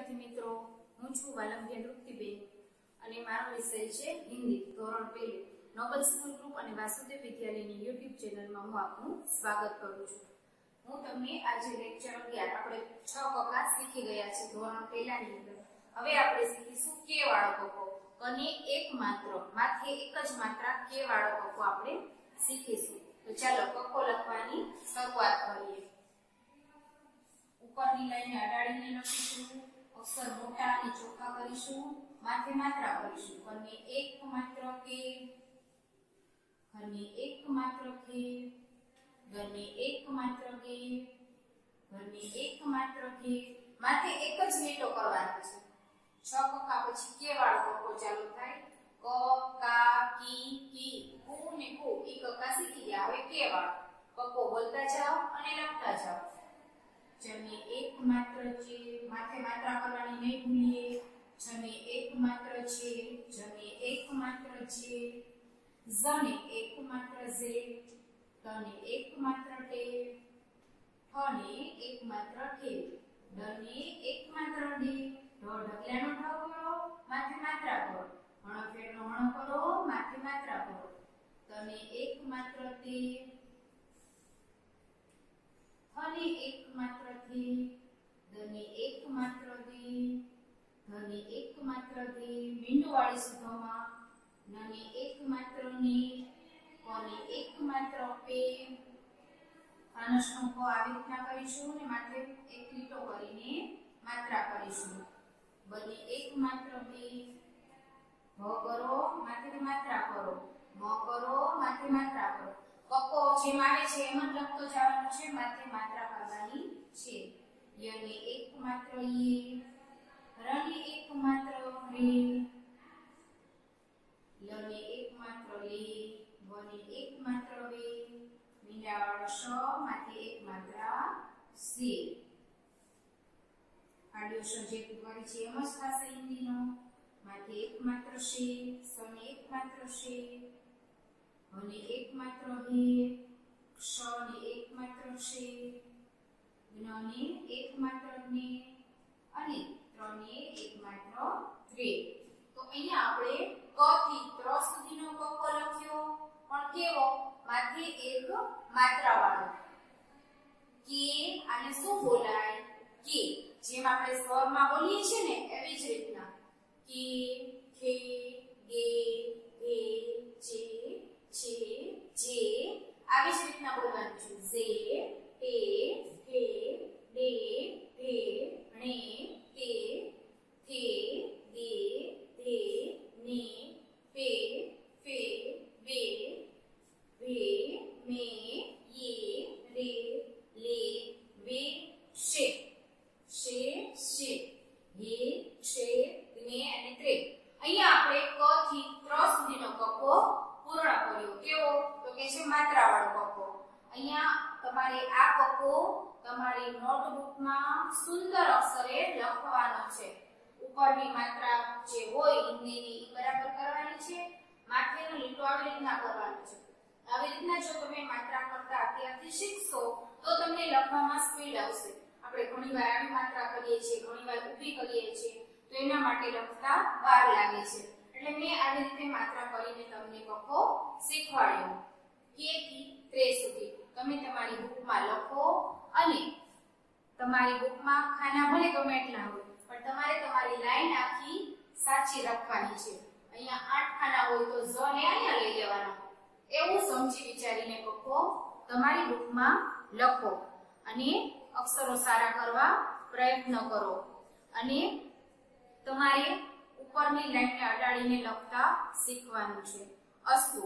વિદ્યાર્થી મિત્રો, હું છું વાલંભ્યા તૃપ્તિબેન અને મારો વિષય છે હિન્દી, ધોરણ પહેલું. નોબલ સ્કૂલ ગ્રુપ અને વાસુદેવ વિદ્યાલયની યુટ્યુબ ચેનલમાં હું આપનું સ્વાગત કરું છું. હું તમને આજે લેક્ચર અગિયાર, આપણે છ કકા શીખી ગયા છે ધોરણ પહેલાની અંદર. હવે આપણે શીખીશું કે વાળો કકો. કને એક માત્ર, માથે એક જ માત્રા કે વાળો કકો આપણે શીખીશું. તો ચાલો કકો લખવાની શરૂઆત કરીએ. ઉપરની લાઈને અડાડીને લખીશું. અક્ષર મોટા અને ચોખ્ખા કરીશું, માથે માત્રા કરીશું. ઘરને એક માત્ર કે ઘરને એક માત્ર કે ઘરને એક માત્ર કે ઘરને એક માત્ર કે માથે એક જ લીટો કરવાનો છે. છ કક્કા પછી કે વાળો કક્કો ચાલુ થાય. ક, કા કી કુ ને કુ ઈ કકા શીખી ગયા હવે કે વાળો કક્કો બોલતા જાઓ અને લખતા જાઓ જમે એક માત્ર છે માથે માત્રા કરવાની નહીં ભૂલીએ જમે એક માત્ર છે એક માત્ર છે ઝને એક માત્ર ઝે તને એક માત્ર ટે ફને એક માત્ર ઠે ડને એક માત્ર ડે ઢ ઢગલાનો ઢ કરો માથે માત્રા કરો હણ ફેરનો હણ કરો માથે માત્રા કરો તને એક માત્ર તે અને એક માત્રથી એક માત્ર દે ધને એક માત્ર દે મીંડું વાળી સુધોમાં નને એક માત્ર ને કોને એક માત્ર પે આનસનો આવી રીતના કરીશું ને માથે એક લીટો કરીને માત્રા કરીશું. બને એક માત્ર બે ભ કરો માથે માત્રા કરો. મ કરો માથે માત્રા કરો. કકો જેમ આવે છે એમ જ લખતો જવાનું છે, માથે માત્રા કરવાની છે. યને એક માત્ર યે રને એકમાત્ર રે લને એક માત્ર લે વને એક માત્ર વે મીંડાવાળો શ માથે એક માત્રા સે આડિયો સબ્જેક્ટ જે છે એમ જ થશે હિન્દીનો માથે એક માત્ર શે સને એક માત્ર શે અને એક માત્ર હે ક્ષ ને એકમાત્ર છે જ્ઞને એક માત્ર ને અને ત્રણે એક માત્ર ત્રે તો અહીંયા આપણે ક થી સુધીનો કક્કો લખ્યો. પણ કેવો? માત્ર એક માત્રાવાળો. કે આને શું બોલાય? કે. જેમ આપણે સ્વરમાં બોલીએ છીએ ને, એવી જ રીતના. કે ખે ગે હે જે છે જે આવી જ રીતના બોલવાનું છે ઝે ટે હે ડે ભે ણે તે થે દે ધે ને પે ફે બે ભે મે યે રે લે વે શે શે શે હે શે ને અને ત્રે અહીંયા આપણે ક થી ત્ર સુધીનો કક્કો પૂર્ણ કર્યો કેવો તો કે છે માત્રાવાળો કક્કો અહીંયા તમારે આ કક્કો તમારી નોટબુકમાં સુંદર અક્ષરે લખવાનો છે. ઉપરની માત્રા જે હોય હિન્દીની બરાબર કરવાની છે. માથેનો લીટો આવી રીતના કરવાનો છે. આવી રીતના જો તમે માત્રા કરતા અત્યારથી શીખશો, તો તમને લખવામાં સ્પીડ આવશે. આપણે ઘણીવાર આવી માત્રા કરીએ છીએ, ઘણીવાર ઊભી કરીએ છીએ, તો એના માટે લખતા વાર લાગે છે. એટલે મેં આવી રીતે માત્રા કરીને તમને કક્કો શીખવાડ્યો. કે થી ત્રે સુધી. તમે તમારી બુકમાં લખો અને તમારી બુકમાં ખાના ભલે ગમે એટલા હોય, પણ તમારે તમારી લાઈન આખી સાચી રાખવાની છે. અહીંયા આઠ ખાના હોય તો ઝ ને અહીંયા લઈ લેવાનો. એવું સમજી વિચારીને લખો તમારી બુકમાં લખો અને અક્ષરો સારા કરવા પ્રયત્ન કરો. અને તમારે ઉપરની લાઈનને અડાડીને લખતા શીખવાનું છે. અસ્તુ.